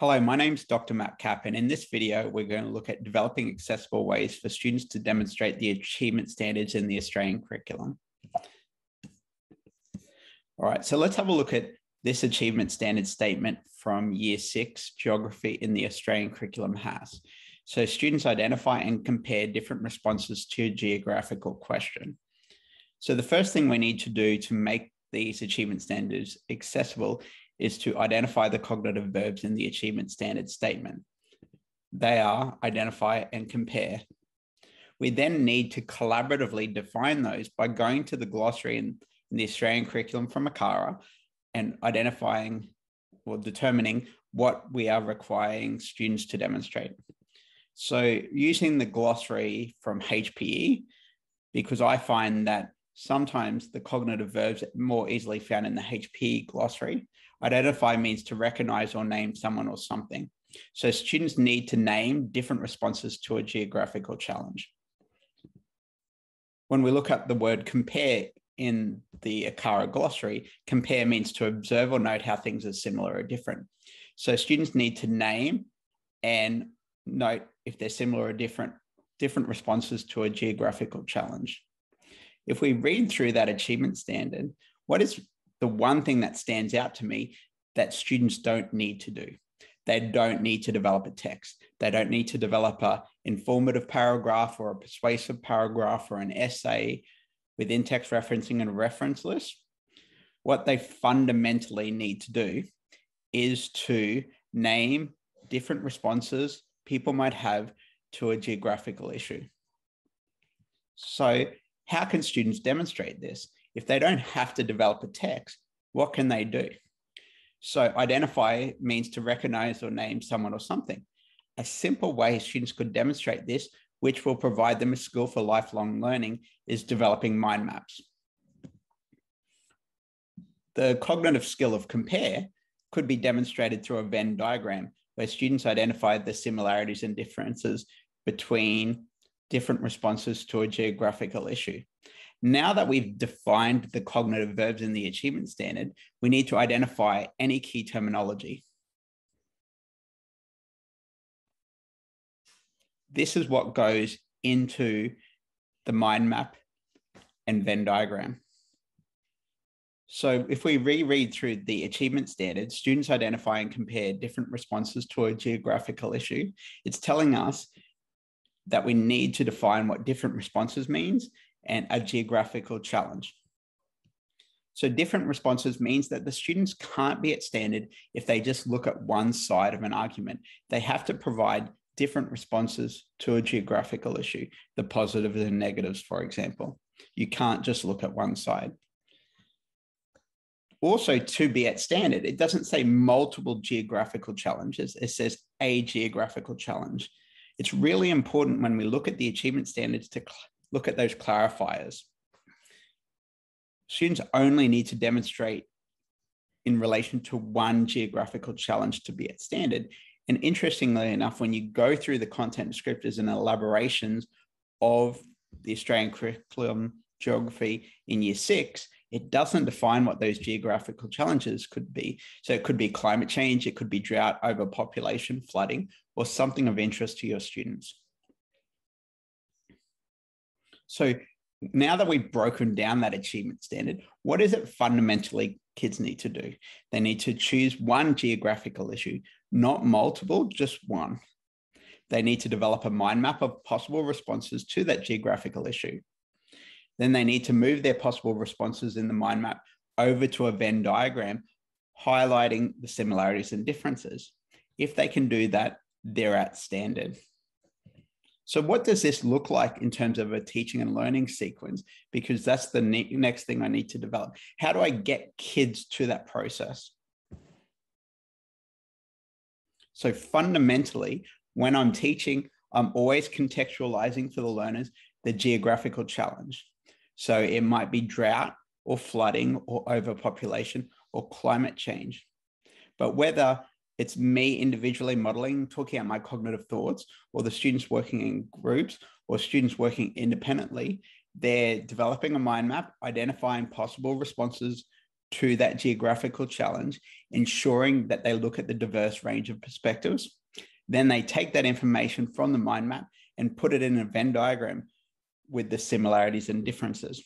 Hello, my name is Dr. Matt Cap, and in this video, we're going to look at developing accessible ways for students to demonstrate the achievement standards in the Australian curriculum. All right, so let's have a look at this achievement standard statement from year six geography in the Australian curriculum has. So students identify and compare different responses to a geographical question. So the first thing we need to do to make these achievement standards accessible is to identify the cognitive verbs in the achievement standard statement. They are identify and compare. We then need to collaboratively define those by going to the glossary in, in the Australian curriculum from ACARA and identifying or determining what we are requiring students to demonstrate. So using the glossary from HPE, because I find that sometimes the cognitive verbs more easily found in the HP glossary, Identify means to recognize or name someone or something. So students need to name different responses to a geographical challenge. When we look up the word compare in the ACARA glossary, compare means to observe or note how things are similar or different. So students need to name and note if they're similar or different, different responses to a geographical challenge. If we read through that achievement standard, what is the one thing that stands out to me that students don't need to do. They don't need to develop a text. They don't need to develop a informative paragraph or a persuasive paragraph or an essay with in-text referencing and reference list. What they fundamentally need to do is to name different responses people might have to a geographical issue. So how can students demonstrate this? If they don't have to develop a text, what can they do? So identify means to recognize or name someone or something. A simple way students could demonstrate this, which will provide them a skill for lifelong learning, is developing mind maps. The cognitive skill of compare could be demonstrated through a Venn diagram where students identify the similarities and differences between different responses to a geographical issue. Now that we've defined the cognitive verbs in the achievement standard, we need to identify any key terminology. This is what goes into the mind map and Venn diagram. So if we reread through the achievement standard, students identify and compare different responses to a geographical issue. It's telling us that we need to define what different responses means and a geographical challenge. So different responses means that the students can't be at standard if they just look at one side of an argument. They have to provide different responses to a geographical issue, the positives and negatives, for example. You can't just look at one side. Also, to be at standard, it doesn't say multiple geographical challenges, it says a geographical challenge. It's really important when we look at the achievement standards to look at those clarifiers. Students only need to demonstrate in relation to one geographical challenge to be at standard. And interestingly enough, when you go through the content descriptors and elaborations of the Australian curriculum geography in year six, it doesn't define what those geographical challenges could be. So it could be climate change, it could be drought, overpopulation, flooding, or something of interest to your students. So now that we've broken down that achievement standard, what is it fundamentally kids need to do? They need to choose one geographical issue, not multiple, just one. They need to develop a mind map of possible responses to that geographical issue. Then they need to move their possible responses in the mind map over to a Venn diagram, highlighting the similarities and differences. If they can do that, they're at standard. So, what does this look like in terms of a teaching and learning sequence? Because that's the ne- next thing I need to develop. How do I get kids to that process? So, fundamentally, when I'm teaching, I'm always contextualizing for the learners the geographical challenge. So, it might be drought or flooding or overpopulation or climate change. But whether it's me individually modeling, talking out my cognitive thoughts, or the students working in groups or students working independently. They're developing a mind map, identifying possible responses to that geographical challenge, ensuring that they look at the diverse range of perspectives. Then they take that information from the mind map and put it in a Venn diagram with the similarities and differences.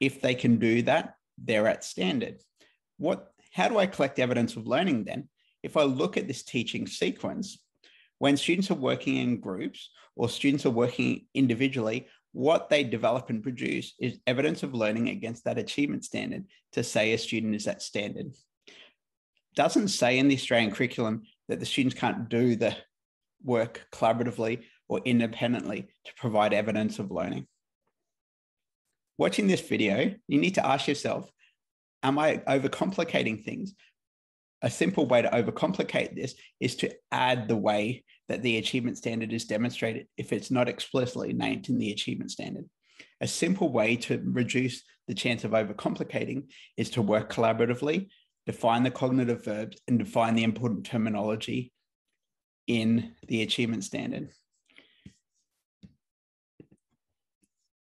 If they can do that, they're at standard. What, how do I collect evidence of learning then? If I look at this teaching sequence, when students are working in groups or students are working individually, what they develop and produce is evidence of learning against that achievement standard to say a student is at standard. Doesn't say in the Australian curriculum that the students can't do the work collaboratively or independently to provide evidence of learning. Watching this video, you need to ask yourself, am I overcomplicating things? A simple way to overcomplicate this is to add the way that the achievement standard is demonstrated if it's not explicitly named in the achievement standard. A simple way to reduce the chance of overcomplicating is to work collaboratively, define the cognitive verbs, and define the important terminology in the achievement standard.